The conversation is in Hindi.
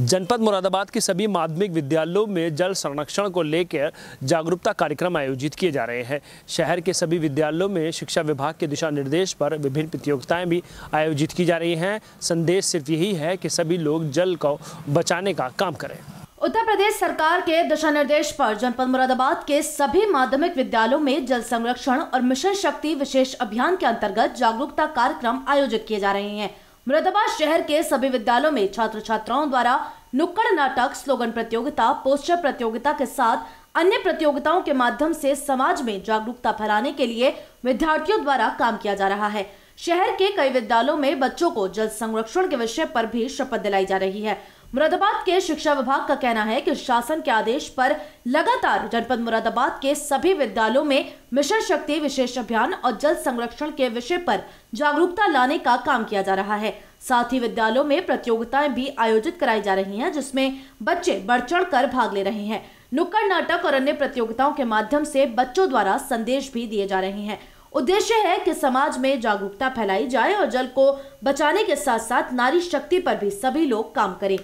जनपद मुरादाबाद के सभी माध्यमिक विद्यालयों में जल संरक्षण को लेकर जागरूकता कार्यक्रम आयोजित किए जा रहे हैं। शहर के सभी विद्यालयों में शिक्षा विभाग के दिशा निर्देश पर विभिन्न प्रतियोगिताएँ भी आयोजित की जा रही हैं। संदेश सिर्फ़ यही है कि सभी लोग जल को बचाने का काम करें। उत्तर प्रदेश सरकार के दिशा निर्देश पर जनपद मुरादाबाद के सभी माध्यमिक विद्यालयों में जल संरक्षण और मिशन शक्ति विशेष अभियान के अंतर्गत जागरूकता कार्यक्रम आयोजित किए जा रहे हैं। मुरादाबाद शहर के सभी विद्यालयों में छात्र छात्राओं द्वारा नुक्कड़ नाटक, स्लोगन प्रतियोगिता, पोस्टर प्रतियोगिता के साथ अन्य प्रतियोगिताओं के माध्यम से समाज में जागरूकता फैलाने के लिए विद्यार्थियों द्वारा काम किया जा रहा है। शहर के कई विद्यालयों में बच्चों को जल संरक्षण के विषय पर भी शपथ दिलाई जा रही है। मुरादाबाद के शिक्षा विभाग का कहना है कि शासन के आदेश पर लगातार जनपद मुरादाबाद के सभी विद्यालयों में मिशन शक्ति विशेष अभियान और जल संरक्षण के विषय पर जागरूकता लाने का काम किया जा रहा है। साथ ही विद्यालयों में प्रतियोगिताएँ भी आयोजित कराई जा रही हैं, जिसमें बच्चे बढ़ चढ़ कर भाग ले रहे हैं। नुक्कड़ नाटक और अन्य प्रतियोगिताओं के माध्यम से बच्चों द्वारा संदेश भी दिए जा रहे हैं। उद्देश्य है कि समाज में जागरूकता फैलाई जाए और जल को बचाने के साथ साथ नारी शक्ति पर भी सभी लोग काम करें।